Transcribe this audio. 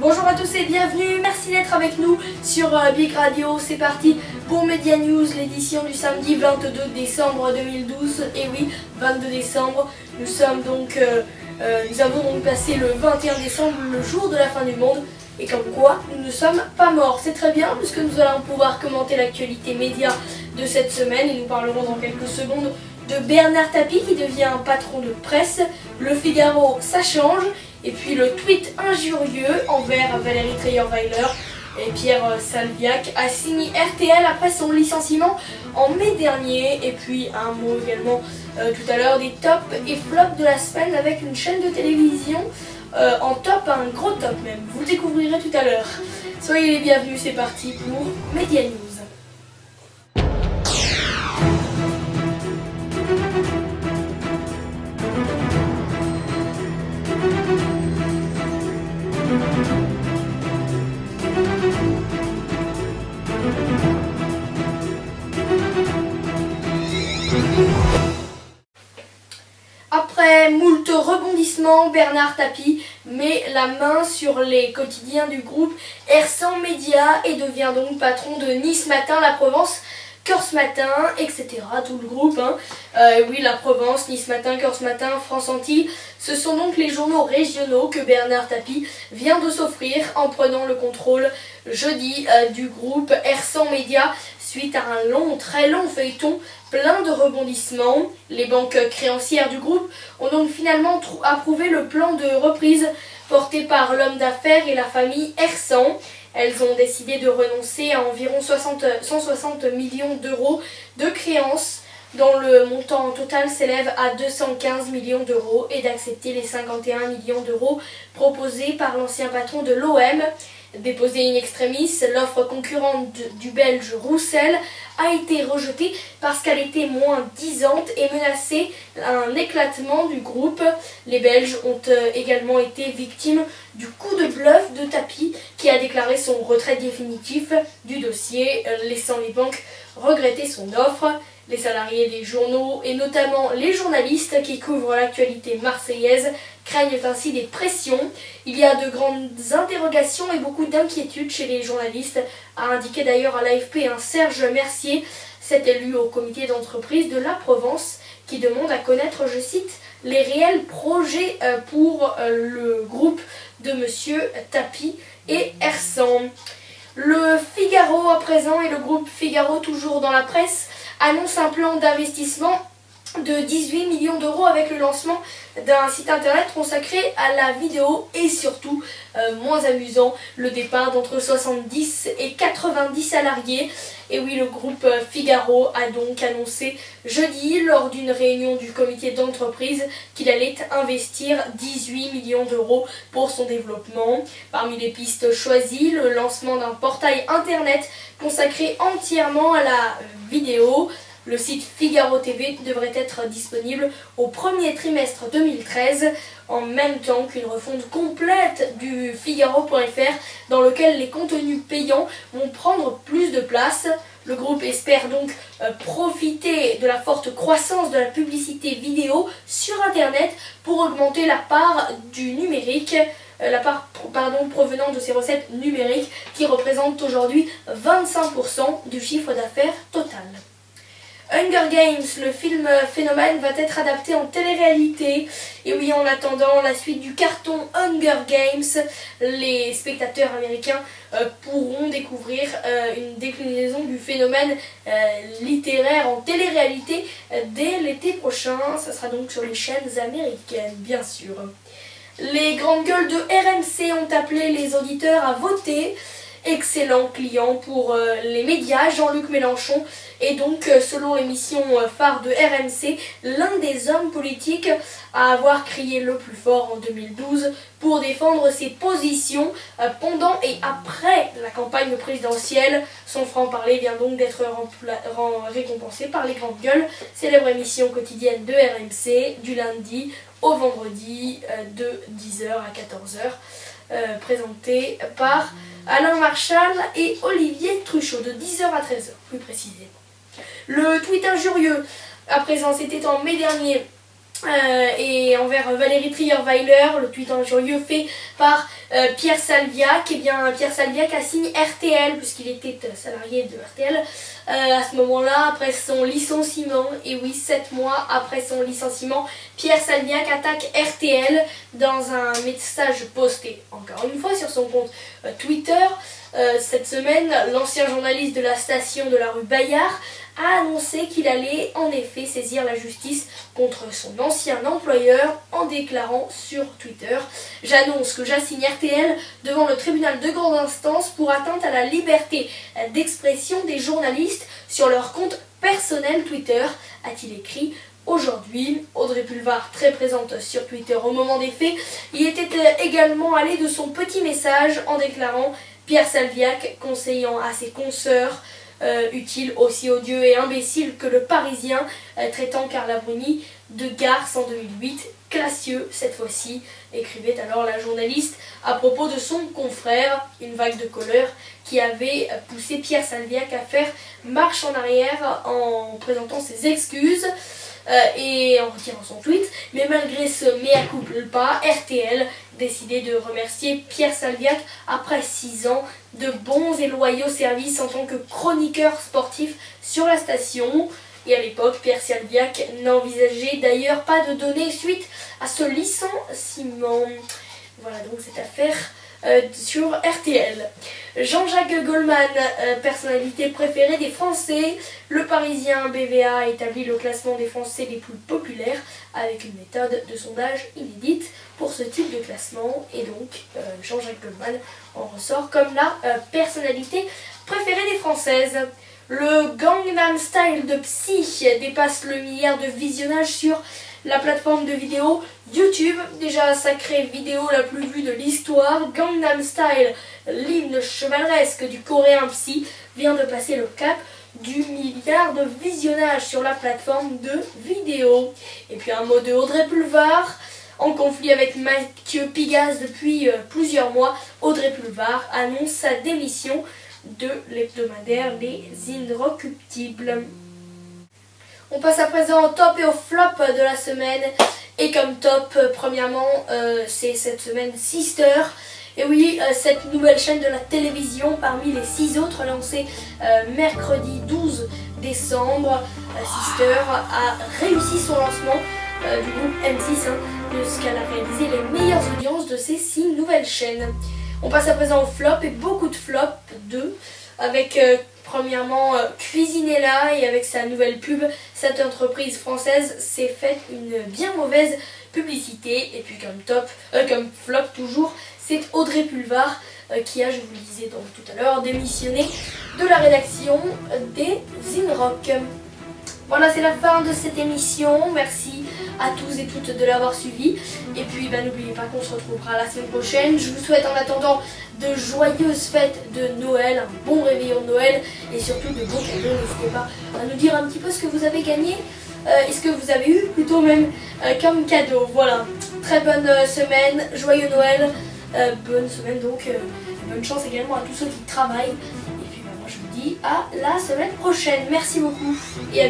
Bonjour à tous et bienvenue, merci d'être avec nous sur euh, Big Radio. C'est parti pour Media News, l'édition du samedi 22 décembre 2012. Et oui, 22 décembre, nous sommes donc, euh, euh, nous avons donc passé le 21 décembre, le jour de la fin du monde. Et comme quoi, nous ne sommes pas morts. C'est très bien puisque nous allons pouvoir commenter l'actualité média de cette semaine et nous parlerons dans quelques secondes de Bernard Tapie qui devient un patron de presse. Le Figaro, ça change. Et puis le tweet injurieux envers Valérie Trierweiler et Pierre Salviac a signé RTL après son licenciement en mai dernier. Et puis un mot également euh, tout à l'heure des tops et flops de la semaine avec une chaîne de télévision euh, en top, un gros top même. Vous découvrirez tout à l'heure. Soyez les bienvenus, c'est parti pour Media News. Bernard Tapie met la main sur les quotidiens du groupe R100 Média et devient donc patron de Nice Matin, La Provence, Corse Matin, etc. Tout le groupe. Hein. Euh, oui, La Provence, Nice Matin, Corse Matin, France Antilles. Ce sont donc les journaux régionaux que Bernard Tapie vient de s'offrir en prenant le contrôle jeudi euh, du groupe R100 Média suite à un long, très long feuilleton plein de rebondissements. Les banques créancières du groupe ont donc finalement approuvé le plan de reprise porté par l'homme d'affaires et la famille Ersan. Elles ont décidé de renoncer à environ 60, 160 millions d'euros de créances dont le montant total s'élève à 215 millions d'euros et d'accepter les 51 millions d'euros proposés par l'ancien patron de l'OM. Déposée in extremis, l'offre concurrente du belge Roussel a été rejetée parce qu'elle était moins disante et menaçait un éclatement du groupe. Les Belges ont euh, également été victimes du coup de bluff de Tapi qui a déclaré son retrait définitif du dossier, euh, laissant les banques regretter son offre. Les salariés des journaux et notamment les journalistes qui couvrent l'actualité marseillaise craignent ainsi des pressions. Il y a de grandes interrogations et beaucoup d'inquiétudes chez les journalistes, a indiqué d'ailleurs à l'AFP un Serge Mercier, cet élu au comité d'entreprise de la Provence, qui demande à connaître, je cite, les réels projets euh, pour euh, le groupe de Monsieur Tapi et Ersan. Le Figaro à présent et le groupe Figaro toujours dans la presse annonce un plan d'investissement de 18 millions d'euros avec le lancement d'un site internet consacré à la vidéo et surtout, euh, moins amusant, le départ d'entre 70 et 90 salariés. Et oui, le groupe Figaro a donc annoncé jeudi, lors d'une réunion du comité d'entreprise, qu'il allait investir 18 millions d'euros pour son développement. Parmi les pistes choisies, le lancement d'un portail internet consacré entièrement à la vidéo, le site Figaro TV devrait être disponible au premier trimestre 2013, en même temps qu'une refonte complète du Figaro.fr dans lequel les contenus payants vont prendre plus de place. Le groupe espère donc euh, profiter de la forte croissance de la publicité vidéo sur Internet pour augmenter la part du numérique euh, la part pardon, provenant de ces recettes numériques qui représentent aujourd'hui 25% du chiffre d'affaires total. Hunger Games, le film phénomène, va être adapté en télé-réalité. Et oui, en attendant la suite du carton Hunger Games, les spectateurs américains euh, pourront découvrir euh, une déclinaison du phénomène euh, littéraire en télé-réalité dès l'été prochain. Ça sera donc sur les chaînes américaines, bien sûr. Les grandes gueules de RMC ont appelé les auditeurs à voter excellent client pour euh, les médias. Jean-Luc Mélenchon est donc, euh, selon l'émission euh, phare de RMC, l'un des hommes politiques à avoir crié le plus fort en 2012 pour défendre ses positions pendant et après la campagne présidentielle. Son franc-parler vient donc d'être récompensé par les grandes gueules, célèbre émission quotidienne de RMC du lundi au vendredi de 10h à 14h, présentée par Alain Marchal et Olivier Truchot, de 10h à 13h plus précisément. Le tweet injurieux, à présent c'était en mai dernier, euh, et envers Valérie Trierweiler, le tweet injurieux fait par euh, Pierre Salviac. Et eh bien Pierre Salviac a signé RTL, puisqu'il était euh, salarié de RTL à ce moment-là, après son licenciement. Et oui, sept mois après son licenciement, Pierre Salviac attaque RTL dans un message posté, encore une fois, sur son compte Twitter. cette semaine, l'ancien journaliste de la station de la rue Bayard a annoncé qu'il allait en effet saisir la justice contre son ancien employeur en déclarant sur Twitter J'annonce que j'assigne RTL devant le tribunal de grande instance pour atteinte à la liberté d'expression des journalistes sur leur compte personnel Twitter, a-t-il écrit aujourd'hui. Audrey Pulvar, très présente sur Twitter au moment des faits, y était également allé de son petit message en déclarant Pierre Salviac conseillant à ses consoeurs euh, utile, aussi odieux et imbécile que le Parisien, euh, traitant Carla Bruni de garce en 2008, classieux cette fois-ci, écrivait alors la journaliste à propos de son confrère, une vague de colère qui avait poussé Pierre Salviac à faire marche en arrière en présentant ses excuses. Euh, et en retirant son tweet. Mais malgré ce mea culpa, RTL décidait de remercier Pierre Salviac après 6 ans de bons et loyaux services en tant que chroniqueur sportif sur la station. Et à l'époque, Pierre Salviac n'envisageait d'ailleurs pas de donner suite à ce licenciement. Voilà donc cette affaire euh, sur RTL. Jean-Jacques Goldman, euh, personnalité préférée des Français. Le Parisien BVA établit le classement des Français les plus populaires avec une méthode de sondage inédite pour ce type de classement. Et donc, euh, Jean-Jacques Goldman en ressort comme la personnalité préférée des Françaises. Le Gangnam Style de Psy dépasse le milliard de visionnages sur la plateforme de vidéo YouTube, déjà sacrée vidéo la plus vue de l'histoire, Gangnam Style, l'hymne chevaleresque du coréen Psy, vient de passer le cap du milliard de visionnages sur la plateforme de vidéo. Et puis un mot de Audrey Pulvar, en conflit avec Mathieu Pigas depuis euh, plusieurs mois, Audrey Pulvar annonce sa démission de l'hebdomadaire Les Inrecuptibles. On passe à présent au top et au flop de la semaine. Et comme top, euh, premièrement, euh, c'est cette semaine Sister. Et oui, euh, cette nouvelle chaîne de la télévision parmi les six autres lancées mercredi 12 décembre, Sister a réussi son lancement du groupe M6, hein, puisqu'elle a réalisé les meilleures audiences de ces six nouvelles chaînes. On passe à présent au flop et beaucoup de flops, deux, avec Premièrement, euh, Cuisinella et avec sa nouvelle pub, cette entreprise française s'est faite une bien mauvaise publicité. Et puis comme top, euh, comme flop toujours, c'est Audrey Pulvar euh, qui a, je vous le disais donc tout à l'heure, démissionné de la rédaction des Zinrock. Voilà, c'est la fin de cette émission. Merci à tous et toutes de l'avoir suivi. Et puis, bah, n'oubliez pas qu'on se retrouvera la semaine prochaine. Je vous souhaite en attendant de joyeuses fêtes de Noël, un bon réveillon de Noël et surtout de bons cadeaux. N'hésitez pas à nous dire un petit peu ce que vous avez gagné euh, et ce que vous avez eu plutôt même euh, comme cadeau. Voilà, très bonne euh, semaine, joyeux Noël, bonne semaine donc, bonne chance également à tous ceux qui travaillent. Et puis bah, moi je vous dis à la semaine prochaine. Merci beaucoup et à